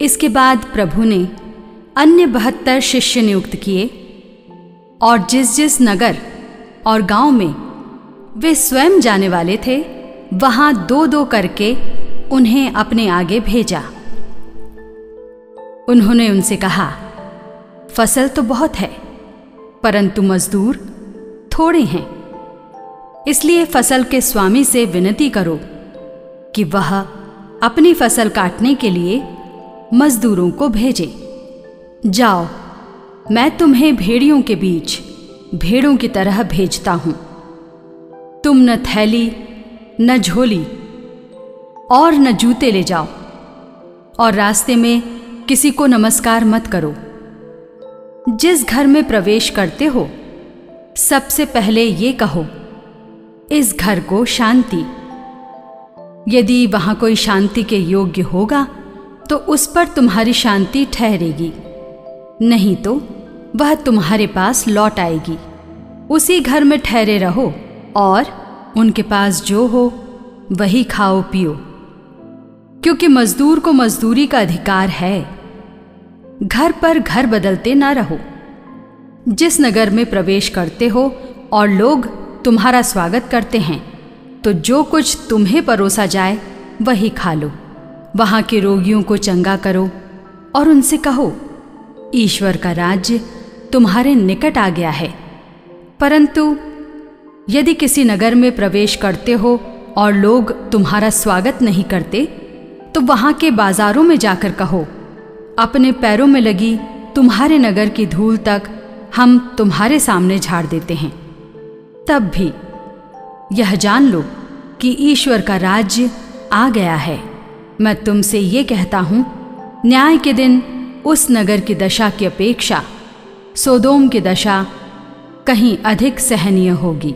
इसके बाद प्रभु ने अन्य बहत्तर शिष्य नियुक्त किए और जिस जिस नगर और गाँव में वे स्वयं जाने वाले थे, वहाँ दो दो करके उन्हें अपने आगे भेजा। उन्होंने उनसे कहा, फ़सल तो बहुत है, परंतु मजदूर थोड़े हैं। इसलिए फ़सल के स्वामी से विनती करो कि वह अपनी फ़सल काटने के लिए मजदूरों को भेजे। जाओ, मैं तुम्हें भेड़ियों के बीच, भेड़ों की तरह भेजता हूँ। तुम न थैली, न झोली, और न जूते ले जाओ, और रास्ते में किसी को नमस्कार मत करो। जिस घर में प्रवेश करते हो, सबसे पहले ये कहो, इस घर को शांति। यदि वहाँ कोई शांति के योग्य होगा तो उस पर तुम्हारी शांति ठहरेगी। नहीं तो वह तुम्हारे पास लौट आएगी। उसी घर में ठहरे रहो और उनके पास जो हो, वही खाओ पियो। क्योंकि मजदूर को मजदूरी का अधिकार है। घर पर घर बदलते ना रहो। जिस नगर में प्रवेश करते हो और लोग तुम्हारा स्वागत करते हैं तो जो कुछ तुम्हें परोसा जाए, वही खा लो। वहाँ के रोगियों को चंगा करो और उनसे कहो, ईश्वर का राज्य तुम्हारे निकट आ गया है। परंतु यदि किसी नगर में प्रवेश करते हो और लोग तुम्हारा स्वागत नहीं करते तो वहाँ के बाजारों में जाकर कहो, अपने पैरों में लगी तुम्हारे नगर की धूल तक हम तुम्हारे सामने झाड़ देते हैं। तब भी यह जान लो कि ईश्वर का राज्य आ गया है। मैं तुमसे ये कहता हूँ, न्याय के दिन उस नगर की दशा की अपेक्षा, सोदोम की दशा कहीं अधिक सहनीय होगी।